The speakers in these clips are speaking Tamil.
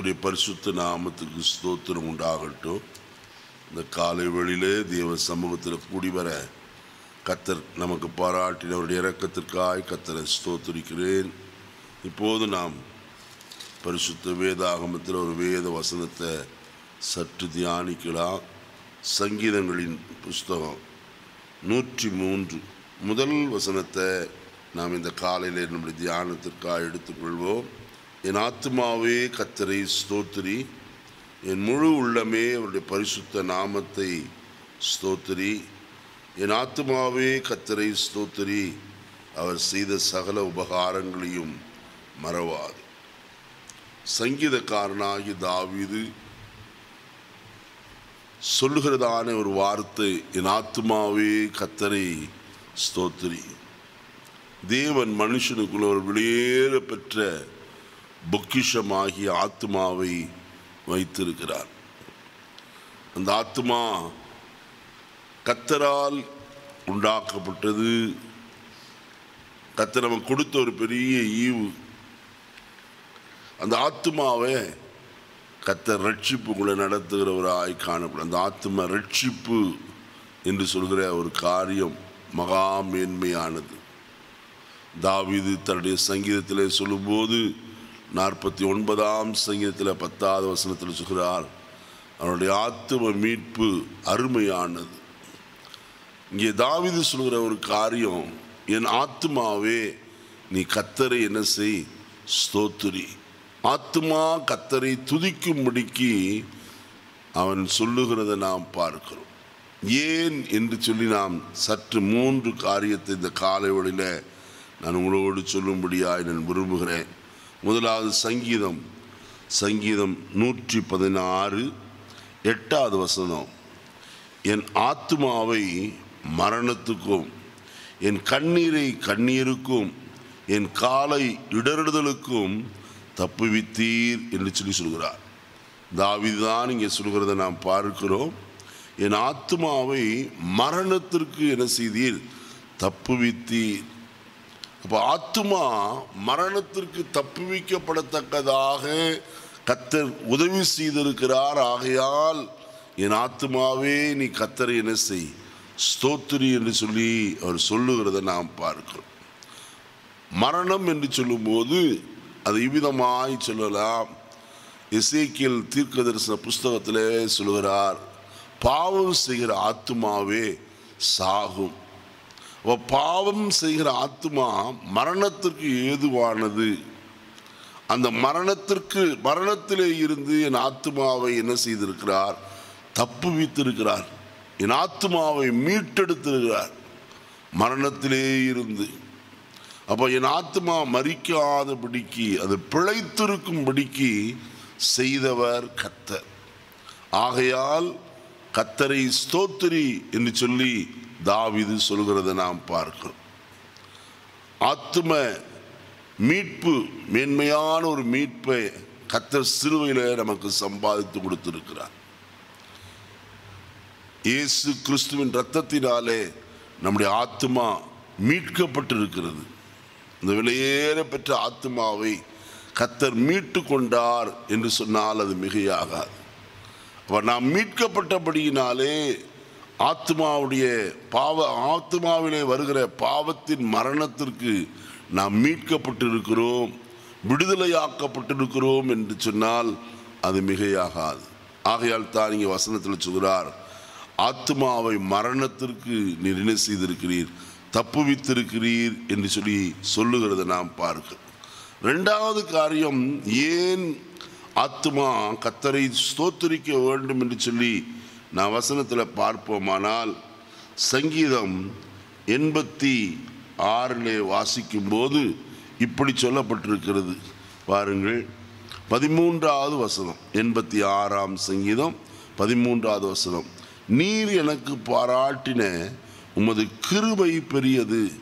கர்த்தருடைய பரிசுத்த நாமத்துக்கு ஸ்தோத்திரம் உண்டாகட்டும். இந்த காலை வழியிலே தேவ சமூகத்தில் கூடி வர கத்தர் நமக்கு பாராட்டின அவருடைய இறக்கத்திற்காய் கத்தரை ஸ்தோத்திரிக்கிறேன். இப்போது நாம் பரிசுத்த வேதாகமத்தில் ஒரு வேத வசனத்தை சற்று தியானிக்கலாம். சங்கீதங்களின் புஸ்தகம் நூற்றி மூன்று முதல் வசனத்தை நாம் இந்த காலையில் நம்முடைய தியானத்திற்காக எடுத்துக்கொள்வோம். என் ஆத்மாவே கத்தரை ஸ்தோத்திரி. என் முழு உள்ளமே அவருடைய பரிசுத்த நாமத்தை ஸ்தோத்திரி. என் ஆத்மாவே கத்தரை ஸ்தோத்திரி. அவர் செய்த சகல உபகாரங்களையும் மறவாது. சங்கீதக்காரனாகி தாவிது சொல்லுகிறதான ஒரு வார்த்தை என் ஆத்மாவே கத்தரை ஸ்தோத்திரி. தேவன் மனுஷனுக்குள்ள ஒரு வெளியேற பெற்ற பொக்கிஷமாகிய ஆத்மாவை வைத்திருக்கிறார். அந்த ஆத்மா கத்தரால் உண்டாக்கப்பட்டது. கத்தர் நமக்கு கொடுத்த ஒரு பெரிய ஈவு. அந்த ஆத்மாவை கத்தர் ரட்சிப்புக்குள்ள நடத்துகிறவராய் காணப்படும். அந்த ஆத்ம ரட்சிப்பு என்று சொல்கிற ஒரு காரியம் மகா மேன்மையானது. தாவிது தன்னுடைய சங்கீதத்திலே சொல்லும்போது நாற்பத்தி ஒன்பதாம் சங்கீதத்தில் பத்தாவது வசனத்தில் சொல்கிறார் அவனுடைய ஆத்தும மீட்பு அருமையானது. இங்கே தாவிது சொல்கிற ஒரு காரியம் என் ஆத்துமாவே நீ கத்தரை என்ன செய்? ஸ்தோத்துரி. ஆத்துமா கத்தரை துதிக்கும்படிக்கு அவன் சொல்லுகிறதை நாம் பார்க்கிறோம். ஏன் என்று சொல்லி நாம் சற்று மூன்று காரியத்தை இந்த காலை வழியில் நான் உங்களோடு சொல்லும்படியாய் நான் விரும்புகிறேன். முதலாவது சங்கீதம். சங்கீதம் நூற்றி பதினாறு எட்டாவது வசனம். என் ஆத்மாவை மரணத்துக்கும் என் கண்ணீரை கண்ணீருக்கும் என் காலை இடறுதலுக்கும் தப்புவித்தீர் என்று சொல்லி சொல்கிறார். தாவிதான் இங்கே சொல்கிறத நாம் பார்க்கிறோம். என் ஆத்மாவை மரணத்திற்கு என்ன செய்தீர்? தப்புவித்தீர். அப்போ ஆத்மா மரணத்திற்கு தப்புவிக்கப்படத்தக்கதாக கத்தர் உதவி செய்திருக்கிறார். ஆகையால் என் ஆத்மாவே நீ கத்தரை என்ன செய்? ஸ்தோத்திரி என்று சொல்லி அவர் சொல்லுகிறத நாம் பார்க்கிறோம். மரணம் என்று சொல்லும்போது அது இவ்விதமாய் சொல்லலாம். இசைக்கியல் தீர்க்க தரிசன புஸ்தகத்திலே சொல்கிறார் பாவம் செய்கிற ஆத்மாவே சாகும். பாவம் செய்கிற ஆத்மா மரணத்திற்கு ஏதுவானது? அந்த மரணத்திற்கு மரணத்திலே இருந்து என் ஆத்மாவை என்ன செய்திருக்கிறார்? தப்பு வைத்திருக்கிறார் என் ஆத்மாவை மீட்டெடுத்திருக்கிறார். மரணத்திலே இருந்து. அப்போ என் ஆத்மா மறிக்காதபடிக்கு அது பிழைத்திருக்கும்படிக்கு செய்தவர் கத்தர் ஆகையால் கத்தரை ஸ்தோத்திரி என்று சொல்லி தாவிது சொல்கிறத நாம் பார்க்கிறோம். ஆத்ம மீட்பு மேன்மையான ஒரு மீட்பை கத்தர் சிலுவையில் நமக்கு சம்பாதித்து கொடுத்திருக்கிறார். இயேசு கிறிஸ்துவின் இரத்தத்தினாலே நம்முடைய ஆத்மா மீட்கப்பட்டிருக்கிறது. இந்த விலையேற பெற்ற ஆத்மாவை கத்தர் மீட்டு கொண்டார் என்று சொன்னால் அது மிகையாகாது. அவர் நாம் மீட்கப்பட்டபடியினாலே ஆத்மாவுடைய பாவ ஆத்மாவிலே வருகிற பாவத்தின் மரணத்திற்கு நாம் மீட்கப்பட்டிருக்கிறோம் விடுதலையாக்கப்பட்டிருக்கிறோம் என்று சொன்னால் அது மிகையாகாது. ஆகையால் தான் இங்கே வசனத்தில் சொல்கிறார் ஆத்மாவை மரணத்திற்கு நீர் என்ன செய்திருக்கிறீர்? தப்புவித்திருக்கிறீர் என்று சொல்லி சொல்லுகிறத நாம் பார்க்கிறோம் ரெண்டாவது காரியம் ஏன் ஆத்மா கத்தரை ஸ்தோத்தரிக்க வேண்டும்? என்று சொல்லி நான் வசனத்தில் பார்ப்போமானால் சங்கீதம் எண்பத்தி ஆறிலே வாசிக்கும்போது இப்படி சொல்லப்பட்டிருக்கிறது. பாருங்கள் பதிமூன்றாவது வசனம் எண்பத்தி ஆறாம் சங்கீதம் பதிமூன்றாவது வசனம். நீர் எனக்கு பாராட்டின உமது கிருபை பெரியது.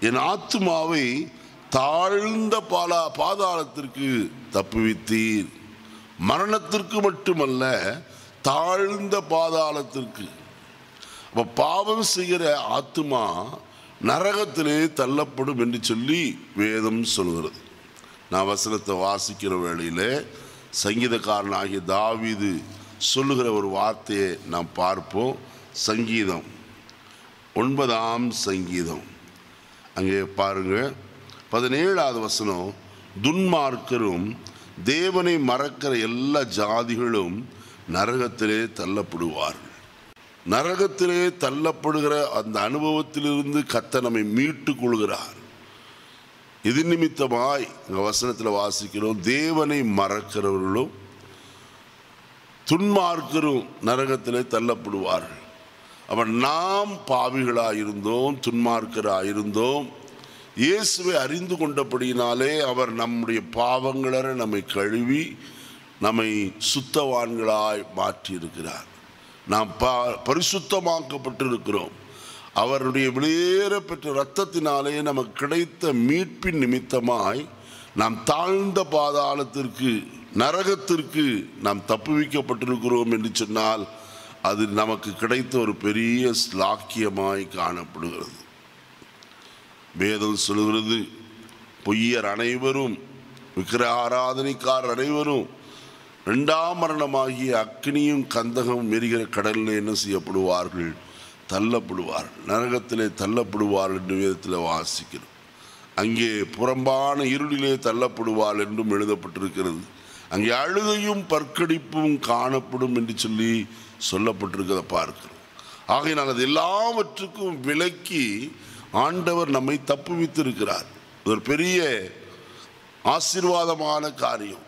என் ஆத்மாவை தாழ்ந்த பாலா பாதாளத்திற்கு தப்புவித்தீர். மரணத்திற்கு மட்டுமல்ல தாழ்ந்த பாதாளத்திற்கு. அப்போ பாவம் செய்கிற ஆத்மா நரகத்திலே தள்ளப்படும் என்று சொல்லி வேதம் சொல்கிறது. நான் வசனத்தை வாசிக்கிற வேளையில் சங்கீதக்காரனாகிய தாவிது சொல்லுகிற ஒரு வார்த்தையை நாம் பார்ப்போம். சங்கீதம். ஒன்பதாம் சங்கீதம். அங்கே பாருங்கள் பதினேழாவது வசனம். துன்மார்க்கரும் தேவனை மறக்கிற எல்லா ஜாதிகளும் நரகத்திலே தள்ளப்படுவார்கள். நரகத்திலே தள்ளப்படுகிற அந்த அனுபவத்திலிருந்து கத்த நம்மை மீட்டு கொள்கிறார். இது நிமித்தமாய் வசனத்தில் வாசிக்கிறோம் தேவனை மறக்கிறவர்களும் துன்மார்க்கரும் நரகத்திலே தள்ளப்படுவார்கள். அவன் நாம் பாவிகளாயிருந்தோம் துன்மார்க்கராயிருந்தோம். இயேசுவை அறிந்து கொண்டபடியினாலே அவர் நம்முடைய பாவங்களரை நம்மை கழுவி நம்மை சுத்தவான்களாய் மாற்றியிருக்கிறார். நாம் பா பரிசுத்தமாக்கப்பட்டிருக்கிறோம். அவருடைய வெளியேற பெற்ற இரத்தத்தினாலே நமக்கு கிடைத்த மீட்பின் நிமித்தமாய் நாம் தாழ்ந்த பாதாளத்திற்கு நரகத்திற்கு நாம் தப்புவிக்கப்பட்டிருக்கிறோம் என்று சொன்னால் அது நமக்கு கிடைத்த ஒரு பெரிய ஸ்லாக்கியமாய் காணப்படுகிறது. வேதம் சொல்கிறது பொய்யர் அனைவரும் விக்கிர ஆராதனைக்காரர் அனைவரும் ரெண்டாம் மரணமாகிய அக்னியும் கந்தகம் எரிகிற கடலில் என்ன செய்யப்படுவார்கள்? தள்ளப்படுவார்கள். நரகத்திலே தள்ளப்படுவார்கள் என்று வேதத்தில் வாசிக்கிறோம் அங்கே புறம்பான இருளிலே தள்ளப்படுவாள் என்றும் எழுதப்பட்டிருக்கிறது. அங்கே அழுகையும் பற்கடிப்பும் காணப்படும் என்று சொல்லி சொல்லப்பட்டிருக்கிறத பார்க்கிறோம். ஆகையினால் அது எல்லாவற்றுக்கும் விலக்கி ஆண்டவர் நம்மை தப்புவித்திருக்கிறார். ஒரு பெரிய ஆசீர்வாதமான காரியம்.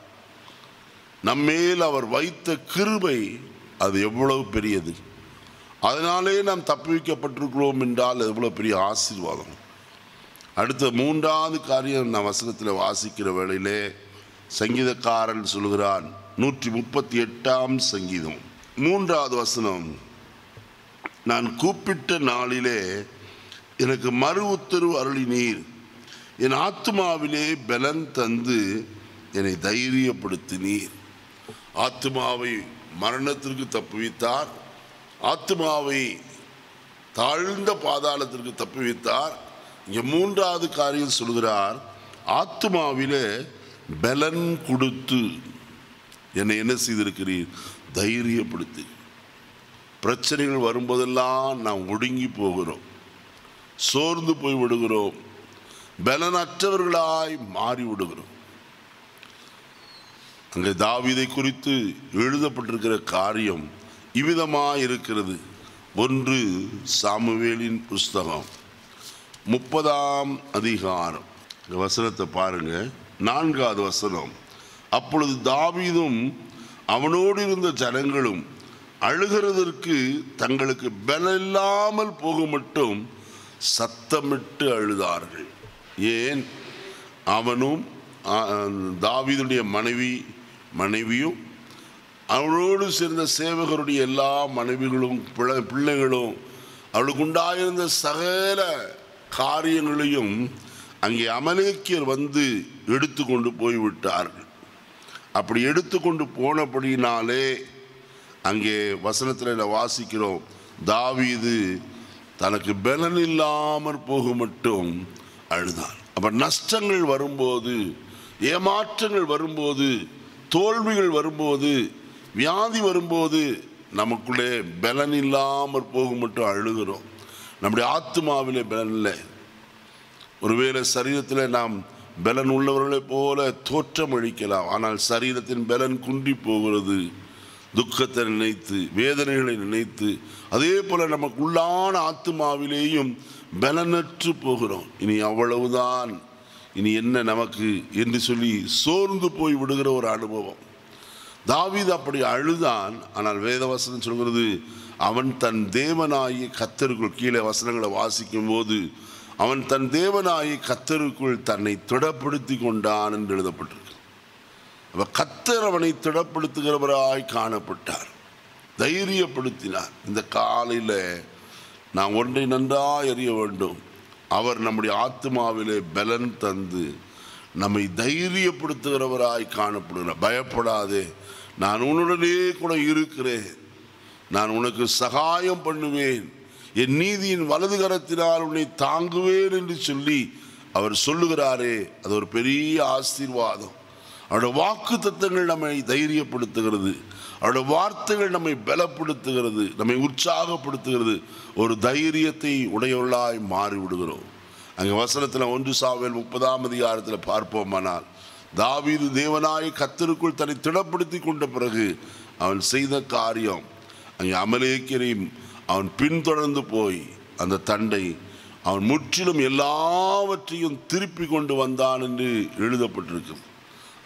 நம்மேல் அவர் வைத்த கிருபை அது எவ்வளவு பெரியது. அதனாலே நாம் தப்புவிக்கப்பட்டிருக்கிறோம் என்றால் எவ்வளோ பெரிய ஆசீர்வாதம். அடுத்த மூன்றாவது காரியம் நான் வசனத்தில் வாசிக்கிற வேளையிலே சங்கீதக்காரன் சொல்கிறான் நூற்றி முப்பத்தி எட்டாம் சங்கீதம். மூன்றாவது வசனம் நான் கூப்பிட்ட நாளிலே எனக்கு மறு உத்தரவு அருளினீர். என் ஆத்மாவிலே பலன் தந்து என்னை தைரியப்படுத்தினீர். ஆத்மாவை மரணத்திற்கு தப்புவித்தார். ஆத்மாவை தாழ்ந்த பாதாளத்திற்கு தப்புவித்தார். இங்கே மூன்றாவது காரியம் சொல்கிறார். ஆத்மாவில் பலன் கொடுத்து என்னை என்ன செய்திருக்கிறீர்? தைரியப்படுத்து. பிரச்சனைகள் வரும்போதெல்லாம் நாம் ஒடுங்கி போகிறோம். சோர்ந்து போய் விடுகிறோம். பலனற்றவர்களாய் மாறி விடுகிறோம் அங்கே தாவீதை குறித்து எழுதப்பட்டிருக்கிற காரியம் இவ்விதமாக இருக்கிறது ஒன்று சாமுவேலின் புஸ்தகம். முப்பதாம் அதிகாரம். இந்த வசனத்தை பாருங்க. நான்காவது வசனம். அப்பொழுது தாவிதும் அவனோடு இருந்த ஜனங்களும் அழுகிறதற்கு தங்களுக்கு பலமில்லாமல் போக மட்டும் சத்தமிட்டு அழுதார்கள். ஏன்? அவனும் தாவிதுடைய மனைவி மனைவியும் அவளோடு சேர்ந்த சேவகருடைய எல்லா மனைவிகளும் பிள்ளை பிள்ளைகளும் அவளுக்கு உண்டாயிருந்த சகல காரியங்களையும் அங்கே அமலேக்கியர் வந்து எடுத்துக்கொண்டு போய்விட்டார்கள். அப்படி எடுத்துக்கொண்டு போனபடினாலே அங்கே வசனத்தில் வாசிக்கிறோம் தாவீது தனக்கு பலன் இல்லாமற் போக மட்டும் அழுதான் அப்போ நஷ்டங்கள் வரும்போது ஏமாற்றங்கள் வரும்போது தோல்விகள் வரும்போது வியாதி வரும்போது நமக்குள்ளே பலன் இல்லாமல் போக மட்டும் அழுகிறோம். நம்முடைய ஆத்மாவிலே பலன் இல்லை. ஒருவேளை சரீரத்தில் நாம் பலன் உள்ளவர்களைப் போல தோற்றம் அளிக்கலாம். ஆனால் சரீரத்தின் பலன் குன்றி போகிறது. துக்கத்தை நினைத்து வேதனைகளை நினைத்து அதே போல் நமக்கு உள்ளான ஆத்மாவிலேயும் பலனற்று போகிறோம். இனி அவ்வளவுதான். இனி என்ன நமக்கு என்று சொல்லி சோர்ந்து போய் விடுகிற ஒரு அனுபவம். தாவீது அப்படி அழுதான் ஆனால் வேதவசனம் சொல்கிறது அவன் தன் தேவனாயி கத்தருக்குள் கீழே வசனங்களை வாசிக்கும் போது அவன் தன் தேவனாயி கத்தருக்குள் தன்னை திடப்படுத்தி கொண்டான் என்று எழுதப்பட்டிருக்கு. அப்போ கத்தர் அவனை திடப்படுத்துகிறவராய் காணப்பட்டார். தைரியப்படுத்தினார். இந்த காலையில் நான் ஒன்றை நன்றாக எறிய வேண்டும். அவர் நம்முடைய ஆத்மாவிலே பலன் தந்து நம்மை தைரியப்படுத்துகிறவராய் காணப்படுகிற பயப்படாதே. நான் உன்னுடனே கூட இருக்கிறேன். நான் உனக்கு சகாயம் பண்ணுவேன். என் நீதியின் வலது கரத்தினால் உன்னை தாங்குவேன் என்று சொல்லி அவர் சொல்லுகிறாரே. அது ஒரு பெரிய ஆசீர்வாதம். அவருடைய வாக்கு தத்துவங்கள் நம்மை தைரியப்படுத்துகிறது. அவருடைய வார்த்தைகள் நம்மை பலப்படுத்துகிறது. நம்மை உற்சாகப்படுத்துகிறது. ஒரு தைரியத்தை உடையவர்களாய் மாறிவிடுகிறோம். அங்கே வசனத்தில் ஒன்று சாவேல் முப்பதாம் அதிகாரத்தில் பார்ப்போமானால் தாவீது தேவனாய் கத்தருக்குள் தன்னை திடப்படுத்தி கொண்ட பிறகு அவன் செய்த காரியம் அங்கே அமலேக்கரையும் அவன் பின்தொடர்ந்து போய் அந்த தண்டை அவன் முற்றிலும் எல்லாவற்றையும் திருப்பி கொண்டு வந்தான் என்று எழுதப்பட்டிருக்கிறது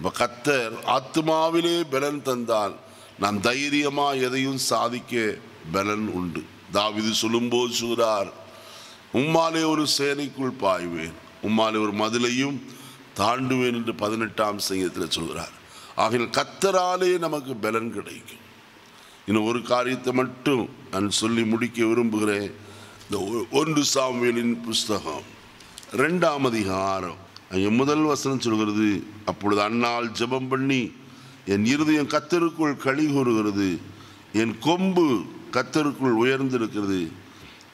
கத்தர் ஆத்மாவிலே பலன் தந்தால் நாம் தைரியமாக எதையும் சாதிக்க பலன் உண்டு. தாவிது சொல்லும்போது சொல்கிறார் உம்மாலே ஒரு சேனைக்குள் பாய்வேன். உம்மாலே ஒரு மதிலையும் தாண்டுவேன் என்று பதினெட்டாம் சங்கத்தில் சொல்கிறார் ஆகையில் கத்தராலே நமக்கு பலன் கிடைக்கும். இன்னும் ஒரு காரியத்தை மட்டும் நான் சொல்லி முடிக்க விரும்புகிறேன். இந்த ஒ- ஒன்று சாமியலின் புஸ்தகம் ரெண்டாம் அதிகாரம். முதல் வசனம் சொல்கிறது அப்பொழுது அன்னால் ஜெபம் பண்ணி என் இருதயம் கத்தருக்குள் களி கூறுகிறது. என் கொம்பு கத்தருக்குள் உயர்ந்திருக்கிறது.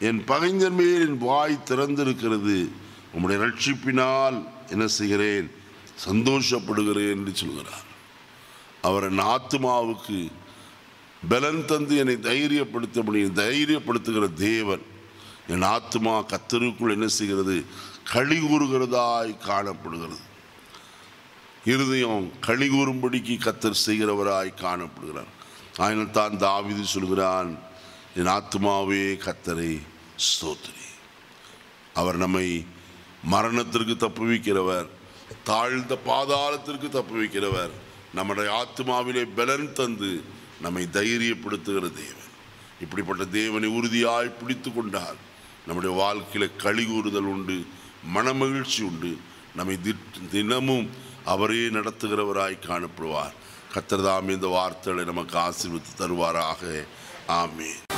என் பகைஞர் மேல் என் வாய் திறந்திருக்கிறது. உம்முடைய ரட்சிப்பினால் என்ன செய்கிறேன்? சந்தோஷப்படுகிறேன் என்று சொல்கிறார். அவர் என் ஆத்மாவுக்கு பலன் தந்து என்னை தைரியப்படுத்த முடியும். தைரியப்படுத்துகிற தேவன் என் ஆத்மா கத்தருக்குள் என்ன செய்கிறது? களி கூறுகிறதாய் காணப்படுகிறது. இருதயம் களி கூறும்படிக்கு கத்தர் செய்கிறவராய் காணப்படுகிறார். ஆயினால் தான் தாவிதி சொல்கிறான் என் ஆத்மாவே கத்தரை ஸ்தோத்திரி. அவர் நம்மை மரணத்திற்கு தப்புவிக்கிறவர் தாழ்ந்த பாதாளத்திற்கு தப்புவிக்கிறவர் நம்முடைய ஆத்மாவிலே பலன் தந்து நம்மை தைரியப்படுத்துகிற தேவன். இப்படிப்பட்ட தேவனை உறுதியாய் பிடித்து கொண்டால் நம்முடைய வாழ்க்கையில் கழி கூறுதல் உண்டு மனமகிழ்ச்சி உண்டு. நம்மை தினமும் அவரே நடத்துகிறவராய் காணப்படுவார். கத்தர்தாம் இந்த வார்த்தைகளை நமக்கு ஆசீர்வித்து தருவாராக. ஆமே